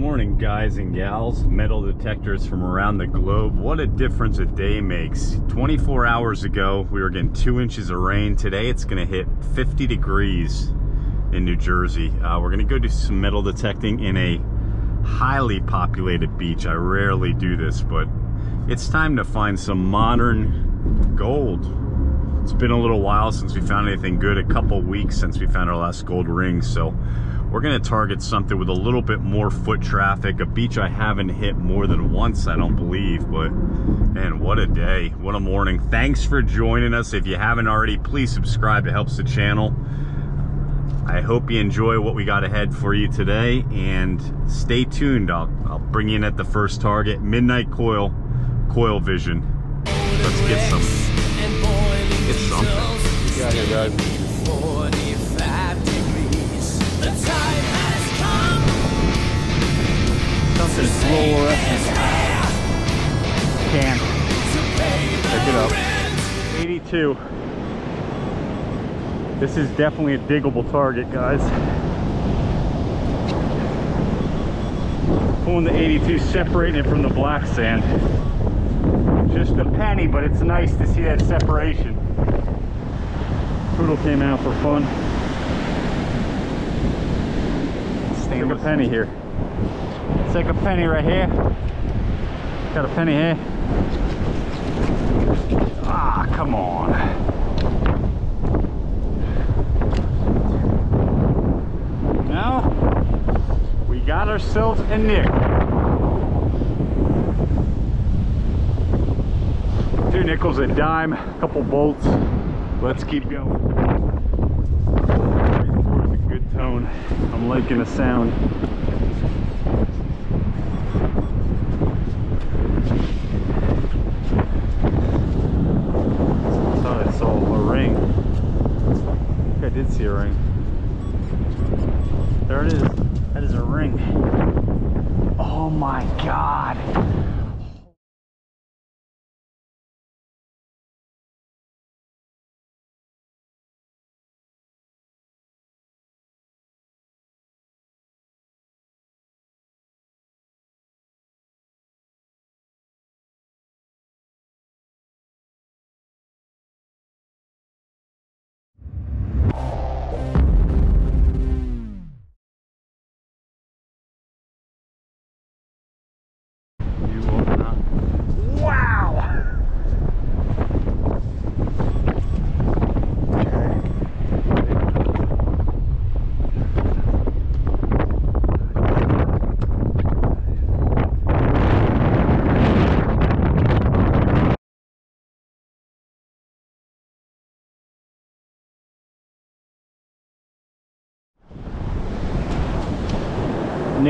morning guys and gals. Metal detectors from around the globe. What a difference a day makes. 24 hours ago we were getting two inches of rain. Today it's going to hit 50 degrees in New Jersey. Uh, we're going to go do some metal detecting in a highly populated beach. I rarely do this but it's time to find some modern gold. It's been a little while since we found anything good. A couple weeks since we found our last gold ring so we're gonna target something with a little bit more foot traffic, a beach I haven't hit more than once, I don't believe, but man, what a day, what a morning. Thanks for joining us. If you haven't already, please subscribe, it helps the channel. I hope you enjoy what we got ahead for you today and stay tuned. I'll, I'll bring you in at the first target, Midnight Coil, Coil Vision. Let's get some, get something. Got here, guys. Something fluorescent. Can. Check it out. 82. This is definitely a diggable target, guys. Pulling the 82, separating it from the black sand. Just a penny, but it's nice to see that separation. Poodle came out for fun. Take a penny here. Take a penny right here. Got a penny here. Ah, come on. Now, we got ourselves a nick. Two nickels a dime, a couple bolts. Let's keep going. Good tone. I'm liking the sound. thought I saw a ring. I think I did see a ring. There it is. That is a ring. Oh my god.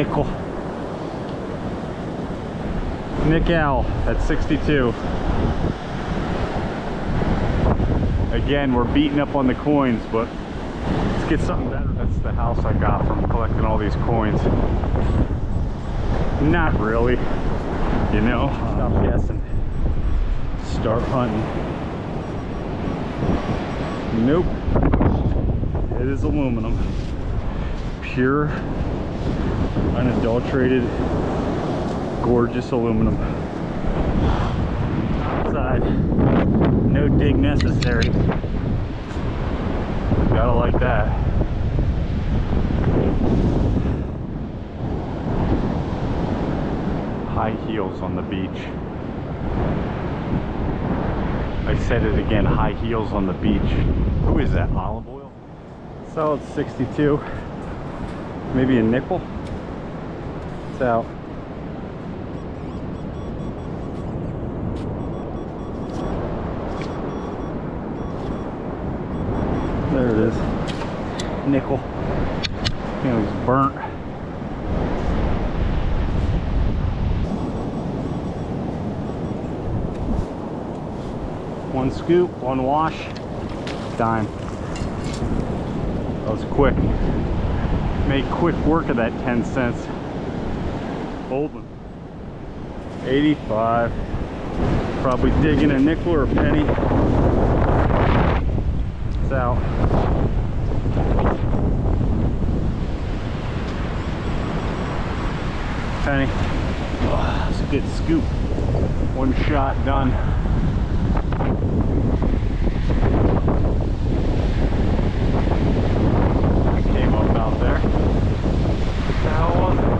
Nickel. Nick Al at 62. Again, we're beating up on the coins, but let's get something better. That's the house I got from collecting all these coins. Not really, you know. Stop guessing. Start hunting. Nope. It is aluminum. Pure, unadulterated gorgeous aluminum. Outside, no dig necessary. Gotta like that. High heels on the beach. I said it again, high heels on the beach. Who is that, Olive Oyl? Solid 62. Maybe a nickel. Out. There it is. Nickel. You know, he's burnt. One scoop, one wash, dime. That was quick. Made quick work of that 10 cents. One. 85. Probably digging a nickel or a penny. It's out. penny. Oh, that's a good scoop. One shot done. Came up out there. What the hell was it?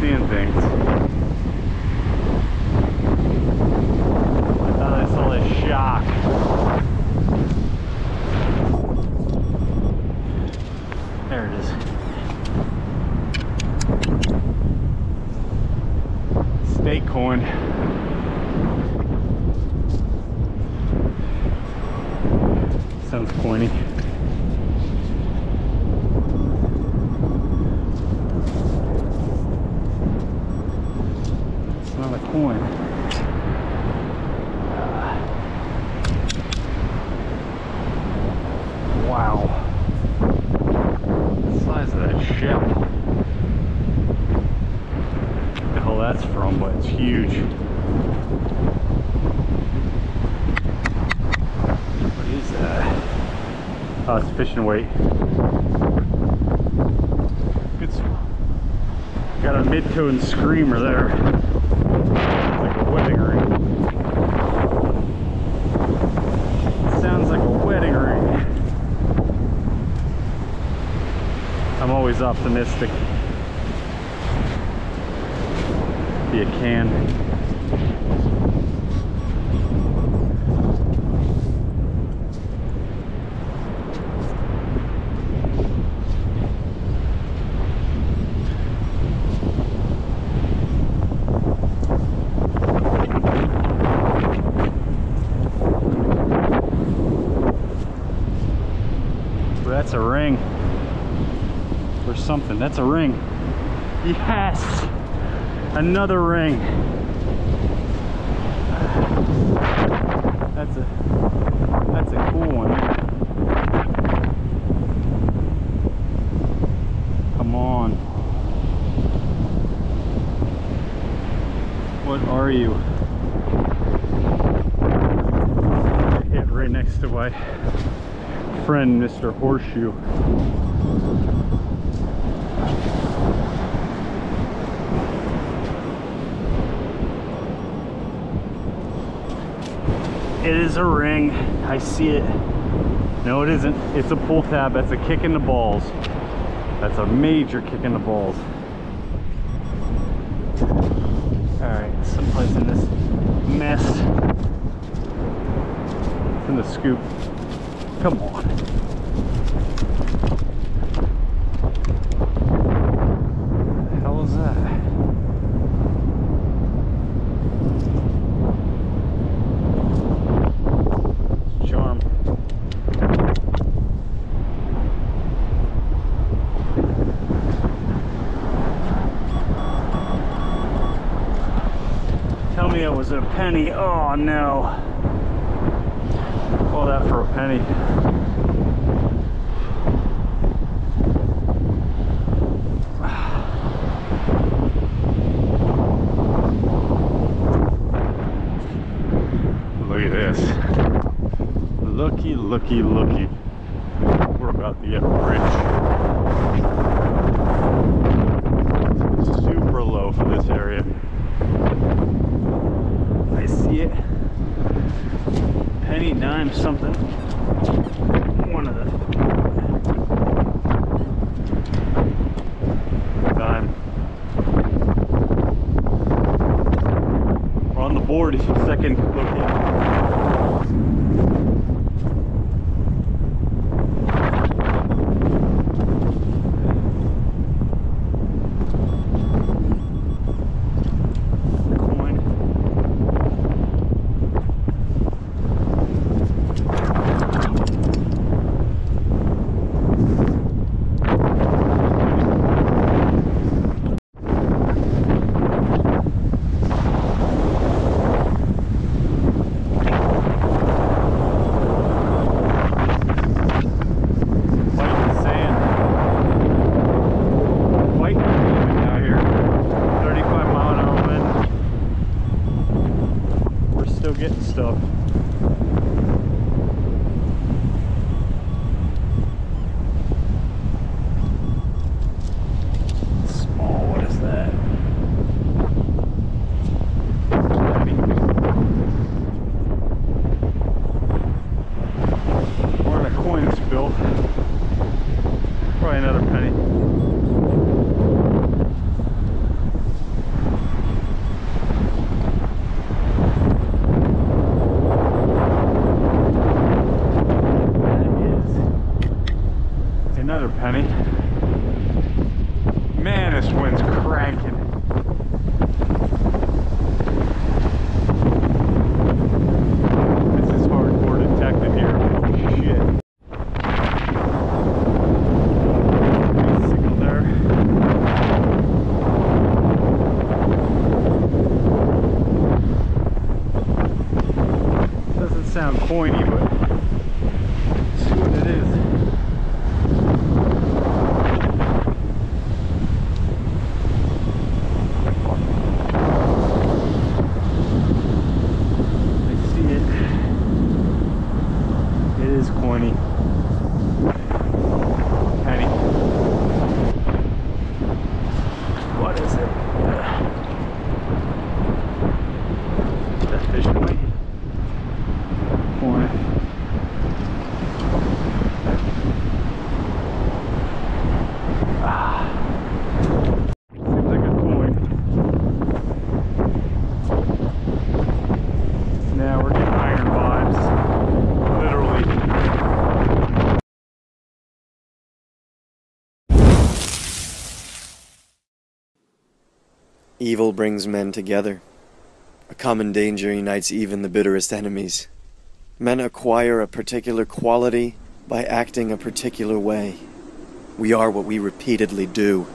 Seeing things. I thought I saw a shock. There it is. State coin. Sounds pointy. It's not a coin. Wow. The size of that shell. The hell that's from, but it's huge. What is that? Oh, it's fishing weight. It's got a mid-tone screamer there. Like a wedding ring. Sounds like a wedding ring. I'm always optimistic. You can. That's a ring or something. That's a ring. Yes! Another ring. That's a that's a cool one. Come on. What are you? Hit right next to my friend, Mr. Horseshoe. It is a ring. I see it. No, it isn't. It's a pull tab. That's a kick in the balls. That's a major kick in the balls. All right, someplace in this mess. It's in the scoop. Come on. The hell is that? Charm. Tell me it was a penny. Oh no. All that for a penny. Look at this. Looky, looky, looky. We're about to get rich. Evil brings men together. A common danger unites even the bitterest enemies. Men acquire a particular quality by acting a particular way. We are what we repeatedly do.